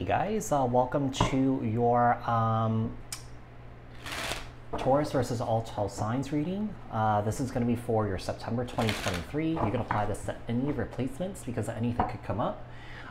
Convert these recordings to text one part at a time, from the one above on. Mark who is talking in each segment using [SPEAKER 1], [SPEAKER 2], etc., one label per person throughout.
[SPEAKER 1] Hey guys, uh, welcome to your um, Taurus versus all 12 signs reading. Uh, this is going to be for your September 2023. You can apply this to any of your placements because anything could come up.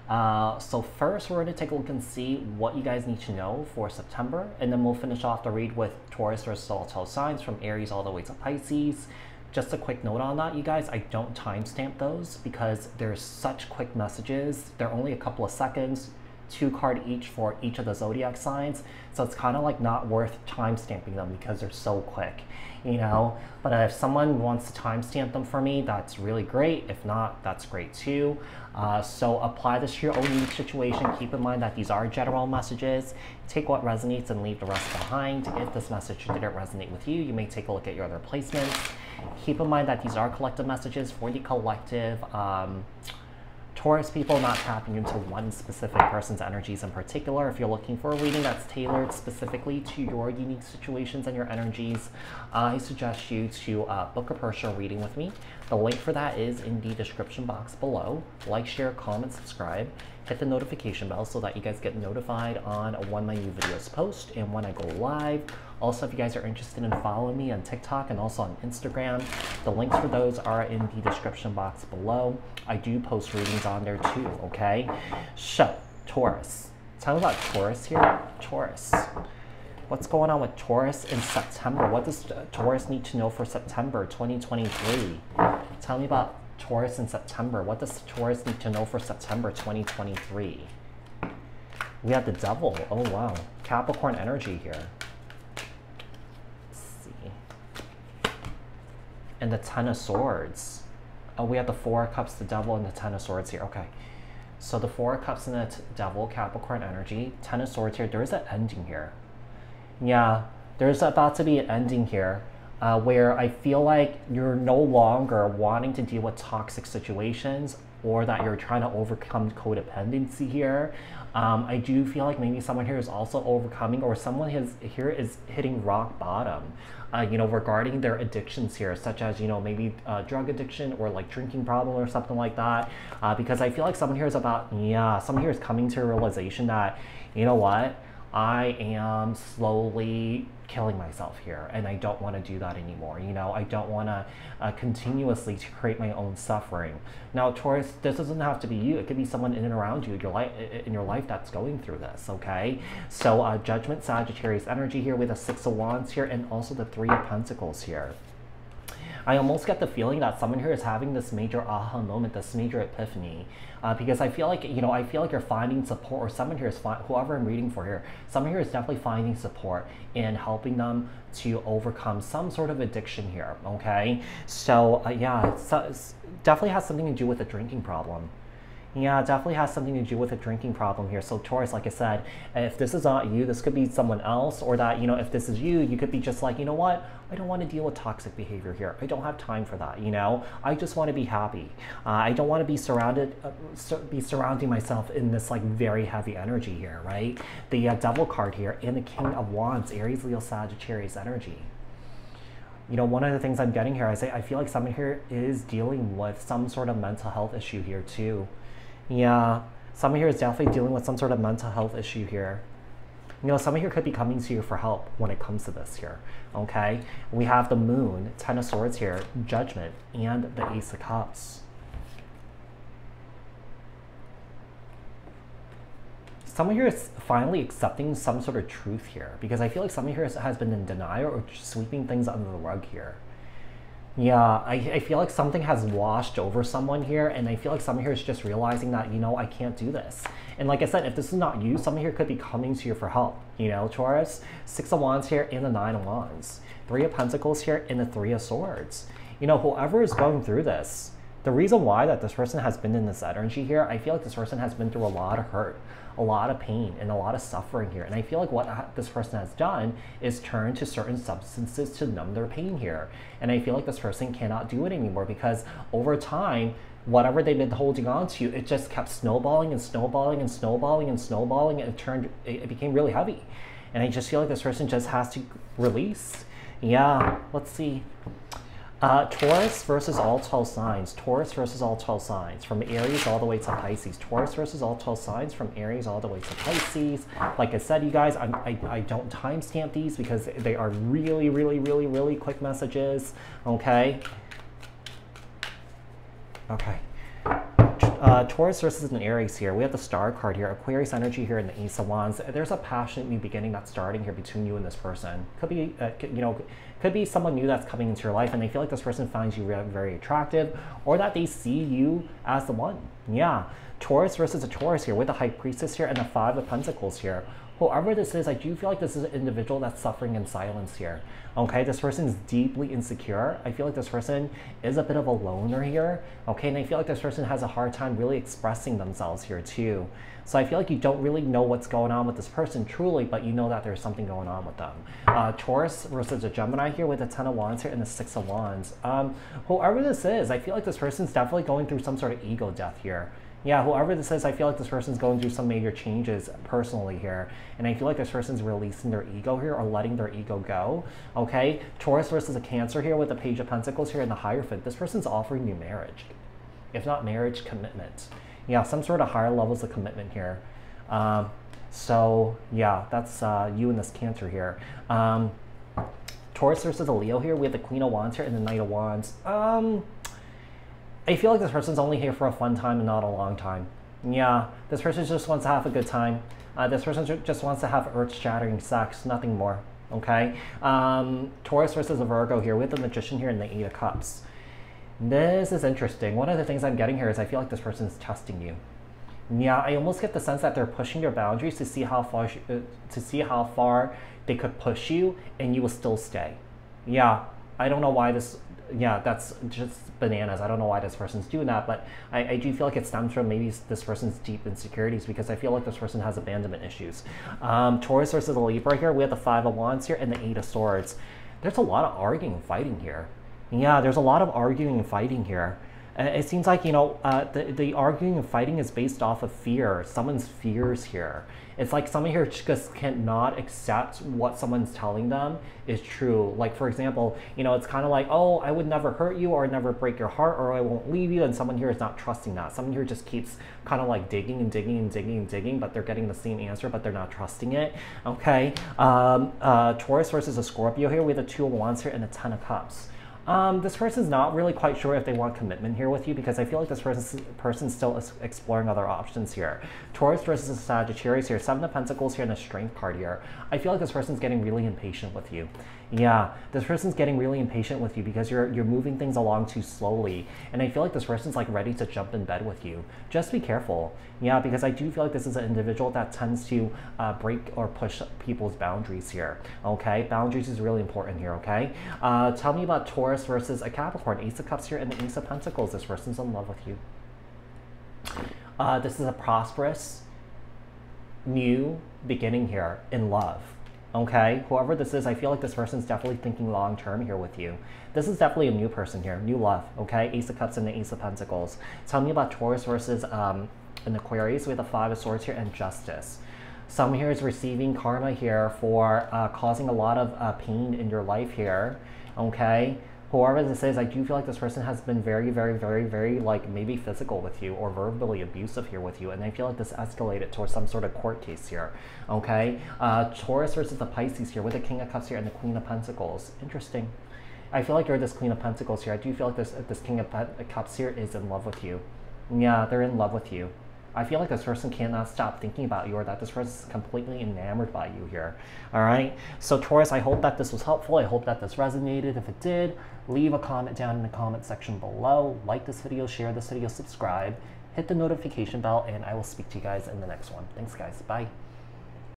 [SPEAKER 1] Uh, so first, we're going to take a look and see what you guys need to know for September, and then we'll finish off the read with Taurus versus all 12 signs from Aries all the way to Pisces. Just a quick note on that, you guys, I don't timestamp those because there's such quick messages. They're only a couple of seconds two card each for each of the zodiac signs. So it's kind of like not worth time stamping them because they're so quick, you know. But if someone wants to timestamp them for me, that's really great. If not, that's great too. Uh, so apply this to your own unique situation. Keep in mind that these are general messages. Take what resonates and leave the rest behind. If this message didn't resonate with you, you may take a look at your other placements. Keep in mind that these are collective messages for the collective. Um, Taurus people not tapping into one specific person's energies in particular. If you're looking for a reading that's tailored specifically to your unique situations and your energies, I suggest you to uh, book a personal reading with me. The link for that is in the description box below. Like, share, comment, subscribe. Hit the notification bell so that you guys get notified on when my new videos post and when I go live. Also, if you guys are interested in following me on TikTok and also on Instagram, the links for those are in the description box below. I do post readings on there too, okay? So, Taurus. Tell me about Taurus here. Taurus. What's going on with Taurus in September? What does Taurus need to know for September 2023? Tell me about Taurus in September. What does Taurus need to know for September 2023? We have the devil. Oh, wow. Capricorn energy here. And the Ten of Swords. Oh, we have the Four of Cups, the Devil, and the Ten of Swords here. Okay. So the Four of Cups and the Devil, Capricorn energy, Ten of Swords here. There is an ending here. Yeah, there's about to be an ending here uh, where I feel like you're no longer wanting to deal with toxic situations or that you're trying to overcome codependency here. Um, I do feel like maybe someone here is also overcoming or someone has, here is hitting rock bottom, uh, you know, regarding their addictions here, such as, you know, maybe uh, drug addiction or like drinking problem or something like that. Uh, because I feel like someone here is about, yeah, someone here is coming to a realization that, you know what, I am slowly killing myself here and I don't want to do that anymore. You know, I don't want to uh, continuously to create my own suffering. Now, Taurus, this doesn't have to be you. It could be someone in and around you, your life, in your life that's going through this, okay? So, uh, Judgment, Sagittarius energy here with a Six of Wands here and also the Three of Pentacles here. I almost get the feeling that someone here is having this major aha moment, this major epiphany, uh, because I feel like you know I feel like you're finding support, or someone here is whoever I'm reading for here, someone here is definitely finding support in helping them to overcome some sort of addiction here. Okay, so uh, yeah, it's, it's definitely has something to do with a drinking problem. Yeah, definitely has something to do with a drinking problem here. So Taurus, like I said, if this is not you, this could be someone else, or that, you know, if this is you, you could be just like, you know what, I don't want to deal with toxic behavior here. I don't have time for that, you know? I just want to be happy. Uh, I don't want to be surrounded, uh, be surrounding myself in this like very heavy energy here, right? The uh, Devil card here and the King of Wands, Aries, Leo, Sagittarius energy you know, one of the things I'm getting here, I say I feel like someone here is dealing with some sort of mental health issue here too. Yeah, someone here is definitely dealing with some sort of mental health issue here. You know, someone here could be coming to you for help when it comes to this here, okay? We have the Moon, Ten of Swords here, Judgment, and the Ace of Cups. Someone here is finally accepting some sort of truth here because I feel like someone here has been in denial or sweeping things under the rug here. Yeah, I, I feel like something has washed over someone here, and I feel like someone here is just realizing that, you know, I can't do this. And like I said, if this is not you, someone here could be coming to you for help. You know, Taurus, Six of Wands here and the Nine of Wands. Three of Pentacles here and the Three of Swords. You know, whoever is going through this, the reason why that this person has been in this energy here, I feel like this person has been through a lot of hurt, a lot of pain, and a lot of suffering here. And I feel like what this person has done is turn to certain substances to numb their pain here. And I feel like this person cannot do it anymore because over time, whatever they've been holding on to, it just kept snowballing and snowballing and snowballing and snowballing, and it turned, it became really heavy. And I just feel like this person just has to release. Yeah, let's see. Uh, Taurus versus all 12 signs. Taurus versus all 12 signs. From Aries all the way to Pisces. Taurus versus all 12 signs. From Aries all the way to Pisces. Like I said, you guys, I'm, I, I don't timestamp these because they are really, really, really, really quick messages. Okay. Okay. Uh, Taurus versus an Aries here. We have the Star card here, Aquarius energy here, and the Ace of Wands. There's a passionate new beginning that's starting here between you and this person. Could be, uh, you know, could be someone new that's coming into your life, and they feel like this person finds you very attractive, or that they see you as the one. Yeah, Taurus versus a Taurus here with the High Priestess here and the Five of Pentacles here whoever this is, I do feel like this is an individual that's suffering in silence here. Okay, this person is deeply insecure. I feel like this person is a bit of a loner here. Okay, and I feel like this person has a hard time really expressing themselves here too. So I feel like you don't really know what's going on with this person truly, but you know that there's something going on with them. Uh, Taurus versus a Gemini here with the Ten of Wands here and the Six of Wands. Um, whoever this is, I feel like this person's definitely going through some sort of ego death here yeah, whoever this is, I feel like this person's going through some major changes personally here. And I feel like this person's releasing their ego here or letting their ego go. Okay, Taurus versus a Cancer here with the Page of Pentacles here and the Hierophant. This person's offering you marriage, if not marriage, commitment. Yeah, some sort of higher levels of commitment here. Um, so yeah, that's uh, you and this Cancer here. Um, Taurus versus a Leo here. We have the Queen of Wands here and the Knight of Wands. Um, I feel like this person's only here for a fun time and not a long time. Yeah, this person just wants to have a good time. Uh, this person just wants to have earth-shattering sex, nothing more. Okay? Um, Taurus versus a Virgo here with the Magician here and the Eight of Cups. This is interesting. One of the things I'm getting here is I feel like this person is testing you. Yeah, I almost get the sense that they're pushing your boundaries to see how far uh, to see how far they could push you, and you will still stay. Yeah, I don't know why this yeah, that's just bananas. I don't know why this person's doing that, but I, I, do feel like it stems from maybe this person's deep insecurities because I feel like this person has abandonment issues. Um, Taurus versus a Libra here. We have the Five of Wands here and the Eight of Swords. There's a lot of arguing and fighting here. Yeah, there's a lot of arguing and fighting here. Uh, it seems like, you know, uh, the, the arguing and fighting is based off of fear, someone's fears here. It's like someone here just cannot accept what someone's telling them is true. Like, for example, you know, it's kind of like, oh, I would never hurt you or never break your heart or I won't leave you. And someone here is not trusting that. Someone here just keeps kind of like digging and digging and digging and digging, but they're getting the same answer, but they're not trusting it. Okay. Um, uh, Taurus versus a Scorpio here. We have the Two of Wands here and the Ten of Cups. Um, this person's not really quite sure if they want commitment here with you because I feel like this person's, person's still exploring other options here. Taurus versus Sagittarius here, Seven of Pentacles here, and a Strength card here. I feel like this person's getting really impatient with you. Yeah, this person's getting really impatient with you because you're you're moving things along too slowly. And I feel like this person's like ready to jump in bed with you. Just be careful. Yeah, because I do feel like this is an individual that tends to uh, break or push people's boundaries here. Okay, boundaries is really important here. Okay, uh, tell me about Taurus versus a Capricorn, Ace of Cups here, and the Ace of Pentacles. This person's in love with you. Uh, this is a prosperous, new beginning here in love okay? Whoever this is, I feel like this person's definitely thinking long term here with you. This is definitely a new person here, new love, okay? Ace of Cups and the Ace of Pentacles. Tell me about Taurus versus um, an Aquarius with the Five of Swords here and Justice. Someone here is receiving karma here for uh, causing a lot of uh, pain in your life here, okay? Whoever this is, I do feel like this person has been very, very, very, very like maybe physical with you or verbally abusive here with you. And I feel like this escalated towards some sort of court case here. Okay. Uh, Taurus versus the Pisces here with the King of Cups here and the Queen of Pentacles. Interesting. I feel like you're this Queen of Pentacles here. I do feel like this, this King of Cups here is in love with you. Yeah, they're in love with you. I feel like this person cannot stop thinking about you or that this person is completely enamored by you here. All right. So Taurus, I hope that this was helpful. I hope that this resonated. If it did, leave a comment down in the comment section below. Like this video, share this video, subscribe, hit the notification bell, and I will speak to you guys in the next one. Thanks guys. Bye.